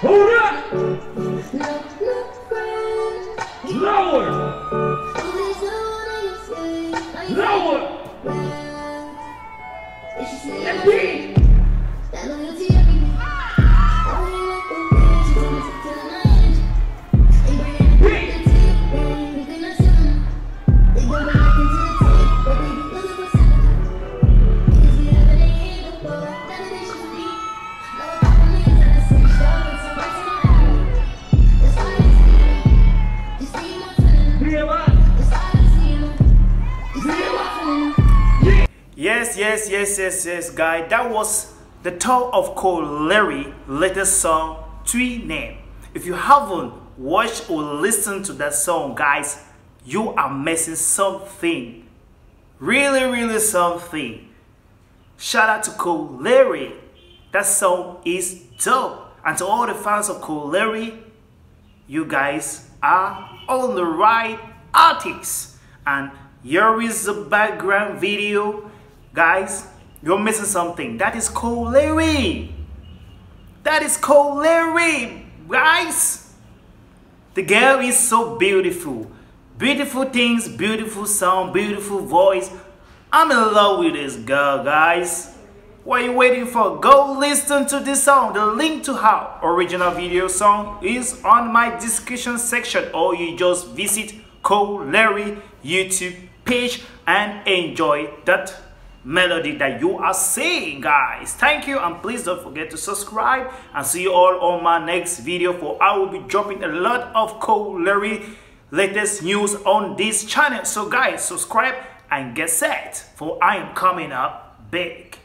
Hold up! Lower! Lower! Lower! Lower. Lower. Lower. Lower. Yes, yes, yes, yes, yes, guys. That was the top of Coi Leray latest song, Twinnem. If you haven't watched or listened to that song, guys, you are missing something. Really, really something. Shout out to Coi Leray. That song is dope. And to all the fans of Coi Leray, you guys are on the right artists. And here is the background video Guys, you're missing something. That is Coi Leray. That is Coi Leray, guys. The girl is so beautiful. Beautiful things, beautiful sound, beautiful voice. I'm in love with this girl, guys. What are you waiting for? Go listen to this song. The link to her original video song is on my description section or you just visit Coi Leray YouTube page and enjoy that melody that you are seeing guys. Thank you and please don't forget to subscribe and see you all on my next video for i will be dropping a lot of Coi Leray latest news on this channel. So guys subscribe and get set for i am coming up big